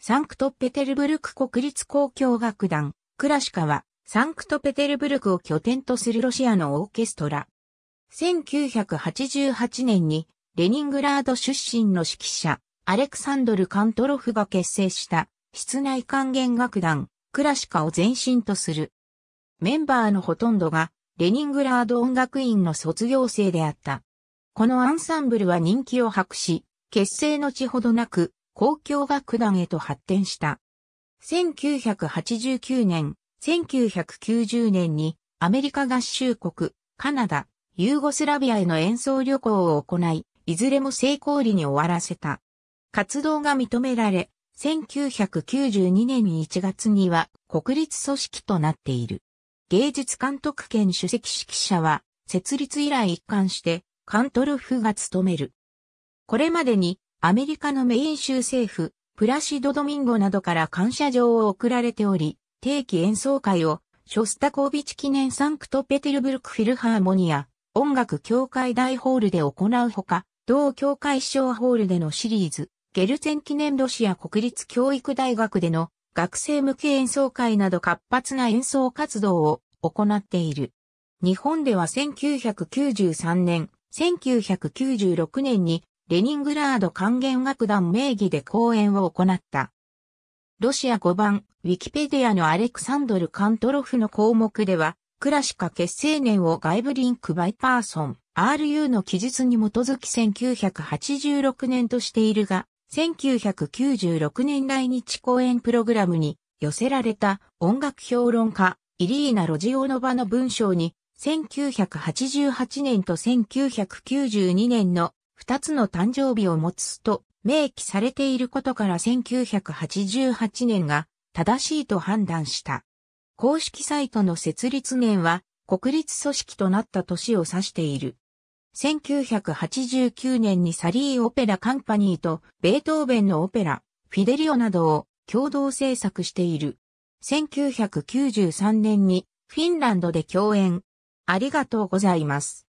サンクトペテルブルク国立交響楽団、クラシカは、サンクトペテルブルクを拠点とするロシアのオーケストラ。1988年に、レニングラード出身の指揮者、アレクサンドル・カントロフが結成した、室内管弦楽団、クラシカを前身とする。メンバーのほとんどが、レニングラード音楽院の卒業生であった。このアンサンブルは人気を博し、結成のちほどなく、交響楽団へと発展した。1989年、1990年にアメリカ合衆国、カナダ、ユーゴスラビアへの演奏旅行を行い、いずれも成功裏に終わらせた。活動が認められ、1992年1月には国立組織となっている。芸術監督権主席指揮者は、設立以来一貫してカントルフが務める。これまでにアメリカのメイン州政府、プラシドドミンゴなどから感謝状を送られており、定期演奏会をショスタコービチ記念サンクトペテルブルクフィルハーモニア、音楽協会大ホールで行うほか、同協会小ホールでのシリーズ、ゲルツェン記念ロシア国立教育大学での学生向け演奏会など活発な演奏活動を行っている。日本では1993年、1996年にレニングラード管弦楽団名義で講演を行った。ロシア5番、ウィキペディアのアレクサンドル・カントロフの項目では、クラシカ結成年を外部リンクバイパーソン、RU の記述に基づき1986年としているが、1996年来日公演プログラムに寄せられた音楽評論家、イリーナ・ロジオノバの文章に1988年と1992年の2つの誕生日を持つと明記されていることから1988年が正しいと判断した。公式サイトの設立年は国立組織となった年を指している。1989年にサリーオペラカンパニーとベートーベンのオペラ、フィデリオなどを共同制作している。1993年にフィンランドで共演。ありがとうございます。